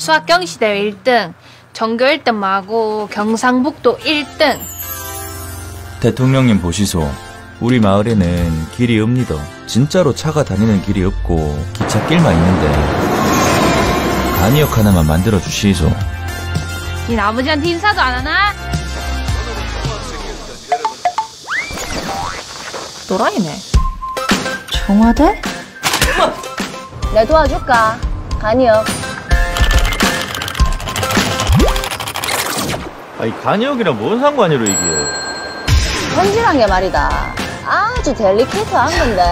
수학 경시대회 1등, 전교 1등 마고 경상북도 1등. 대통령님 보시소. 우리 마을에는 길이 없니다. 진짜로 차가 다니는 길이 없고 기찻길만 있는데 간이역 하나만 만들어 주시소. 니 아버지한테 인사도 안 하나? 또라이네. 청와대? 내 도와줄까? 간이요. 아니 간이역이랑 뭔 상관이로 이게? 현질한 게 말이다. 아주 델리케이트한 건데.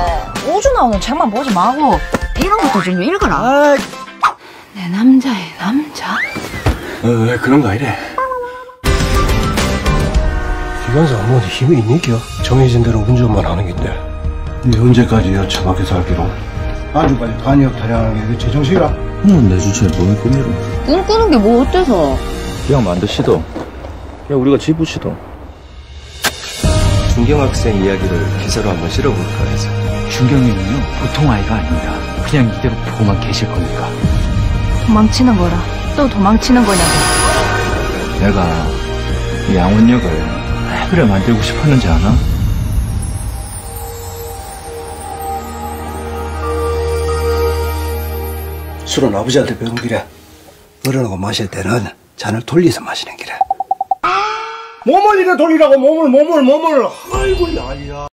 우주 나오는 책만 보지 말고 이런 것도 좀 읽어라. 아, 내 남자의 남자? 어, 왜 그런 거 아니래? 기관사 어머니 힘이 있니겨? 정해진 대로 운전만 하는 긴데. 네 언제까지 여차밖에 살기로? 아주까지 간이역 타령하는 게 제정신이라? 형은 내 주체에 뭐할 꿈이로? 꿈꾸는 게 뭐 어때서? 그냥 만드시도. 야 우리가 지부시도. 준경 학생 이야기를 기사로 한번 실어볼까 해서 준경이는요 보통 아이가 아닙니다. 그냥 이대로 보고만 계실 겁니까? 도망치는 거라. 또 도망치는 거냐고. 내가 이 양원역을 왜 그래 만들고 싶었는지 아나? 술은 아버지한테 배운 길에 어른하고 마실 때는 잔을 돌려서 마시는 길에 몸을 이래 돌리라고 몸을 몸을 몸을. 아이고 야야